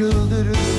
çıldırır.